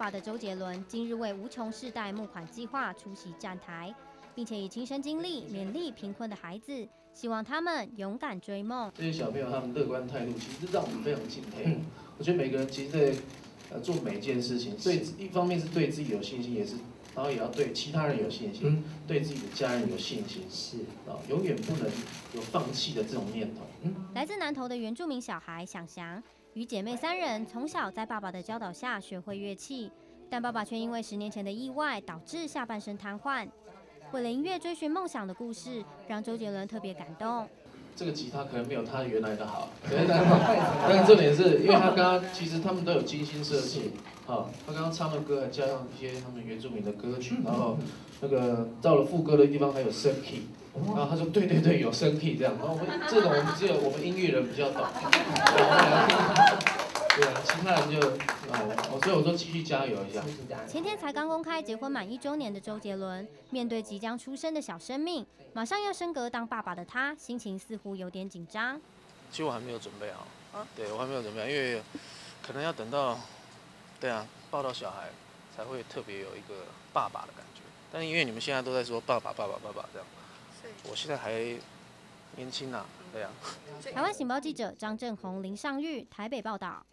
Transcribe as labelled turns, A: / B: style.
A: 爸爸的周杰伦今日为无穷世代募款计划出席站台，并且以亲身经历勉励贫困的孩子，希望他们勇敢追梦。
B: 这些小朋友他们乐观态度，其实让我们非常敬佩。我觉得每个人其实在呃做每一件事情，对一方面是对自己有信心，也是然后也要对其他人有信心，对自己的家人有信心，是啊，永远不能有放弃的这种念头。
A: 来自南投的原住民小孩想翔。与姐妹三人从小在爸爸的教导下学会乐器，但爸爸却因为十年前的意外导致下半身瘫痪。为了音乐追寻梦想的故事，让周杰伦特别感动。
B: 这个吉他可能没有他原来的好，但重点是因为他刚刚其实他们都有精心设计，好，他刚刚唱的歌还加上一些他们原住民的歌曲，然后那个到了副歌的地方还有升 key，然后他说对对对有升 key 这样，然后我们这种我们只有我们音乐人比较懂。对啊，其他人就哦，所以我说继续加油一下。
A: 前天才刚公开结婚满一周年的周杰伦，面对即将出生的小生命，马上要升格当爸爸的他，心情似乎有点紧张。
B: 其实我还没有准备好，啊，对我还没有准备好，因为可能要等到，对啊，抱到小孩才会特别有一个爸爸的感觉。但是因为你们现在都在说爸爸、爸爸、爸爸这样，我现在还年轻啊，对啊。
A: 台湾《醒报》记者张正宏、林尚玉台北报道。